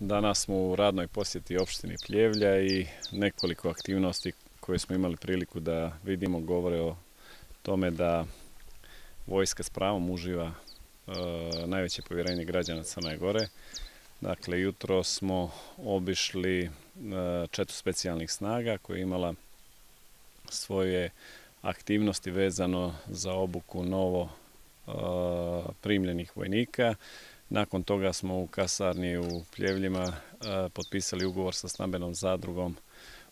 danas smo u radnoj posjeti opštini Pljevlja i nekoliko aktivnosti koje smo imali priliku da vidimo govore o tome da vojska s pravom uživa e, najveće povjerenje građana Crne Gore. Dakle, jutro smo obišli e, četu specijalnih snaga koja je imala svoje aktivnosti vezano za obuku novo e, primljenih vojnika. Nakon toga smo u kasarni u Pljevljima eh, potpisali ugovor sa stambenom zadrugom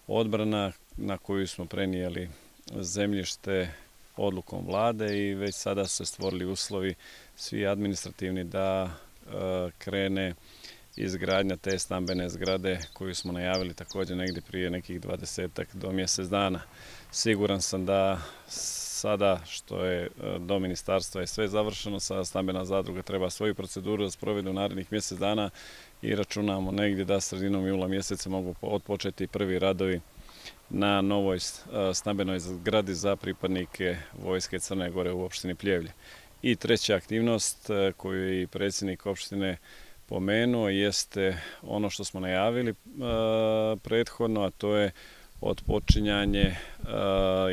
odbrana na koju smo prenijeli zemljište odlukom vlade i već sada su se stvorili uslovi svi administrativni da eh, krene izgradnja te stambene zgrade koju smo najavili također negdje prije nekih 20 do mjesec dana. Siguran sam da sada što je e, do ministarstva je sve završeno, sa stambena zadruga treba svoju proceduru da sprovede u narednih mjesec dana i računamo negdje da sredinom jula mjeseca mogu otpočeti prvi radovi na novoj e, stambenoj zgradi za pripadnike Vojske Crne Gore u opštini Pljevlje. I treća aktivnost e, koju je i predsjednik opštine pomenuo jeste ono što smo najavili prethodno, a to je otpočinjanje e,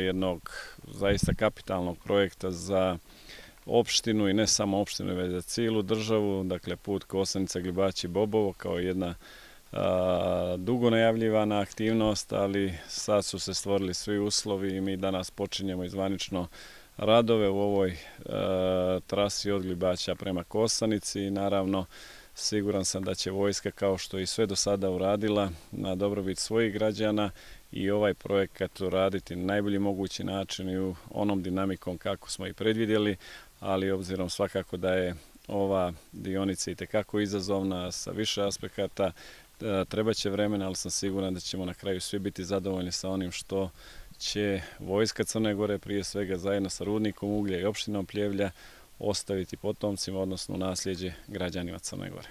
jednog zaista kapitalnog projekta za opštinu i ne samo opštinu, već za cijelu državu, dakle put Kosanica, Glibaći, Bobovo kao jedna e, dugo najavljivana aktivnost, ali sad su se stvorili svi uslovi i mi danas počinjemo izvanično radove u ovoj e, trasi od Glibaća prema Kosanici i naravno siguran sam da će vojska kao što i sve do sada uradila na dobrobit svojih građana i ovaj projekat uraditi na najbolji mogući način i u onom dinamikom kako smo i predvidjeli, ali obzirom svakako da je ova dionica i tekako izazovna sa više aspekata, e, treba će vremena, ali sam siguran da ćemo na kraju svi biti zadovoljni sa onim što će Vojska Crne Gore prije svega zajedno sa Rudnikom Uglja i opštinom Pljevlja ostaviti potomcima, odnosno nasljeđe građanima Crne Gore.